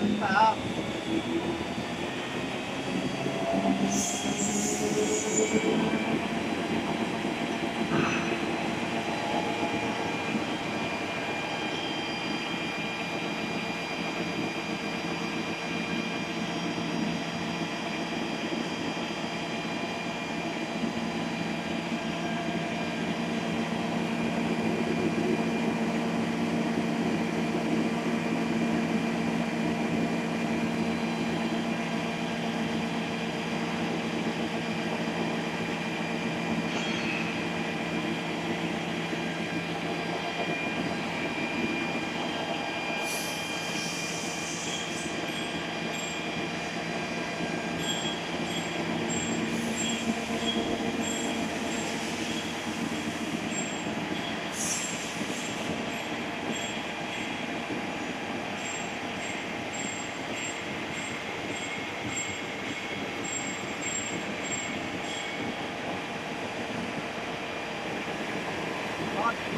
你好。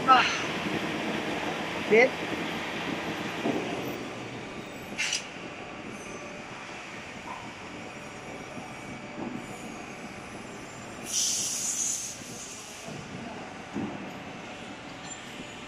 Vâng. biết.